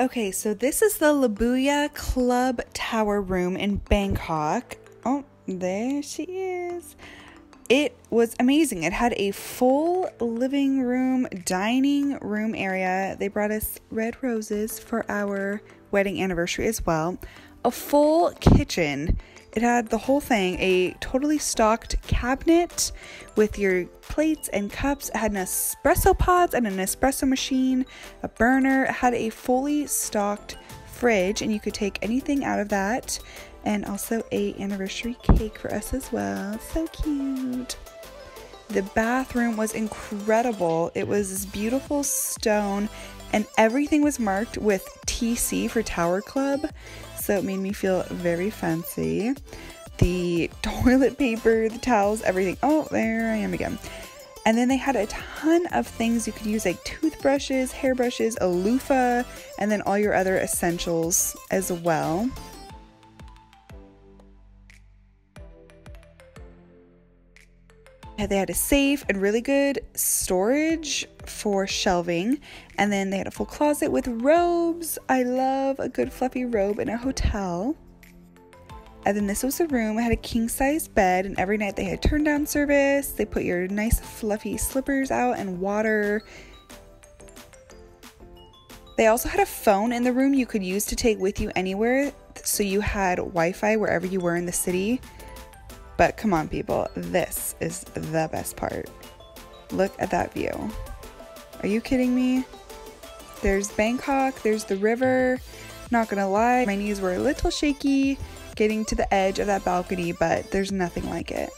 Okay, so this is the Lebua Club Tower Room in Bangkok. Oh, there she is. It was amazing. It had a full living room, dining room area. They brought us red roses for our wedding anniversary as well. A full kitchen. It had the whole thing, a totally stocked cabinet with your plates and cups. It had an espresso pods and an espresso machine, a burner. It had a fully stocked fridge and you could take anything out of that and also a anniversary cake for us as well. So cute. The bathroom was incredible. It was this beautiful stone and everything was marked with TC for Tower Club. So it made me feel very fancy. The toilet paper, the towels, everything. Oh, there I am again. And then they had a ton of things you could use, like toothbrushes, hairbrushes, a loofah, and then all your other essentials as well. They had a safe and really good storage for shelving. And then they had a full closet with robes. I love a good fluffy robe in a hotel. And then this was the room. It had a king size bed, and every night they had turn down service. They put your nice fluffy slippers out and water. They also had a phone in the room you could use to take with you anywhere. So you had Wi Fi wherever you were in the city. But come on, people, this is the best part. Look at that view. Are you kidding me? There's Bangkok, there's the river. Not gonna lie, my knees were a little shaky getting to the edge of that balcony, but there's nothing like it.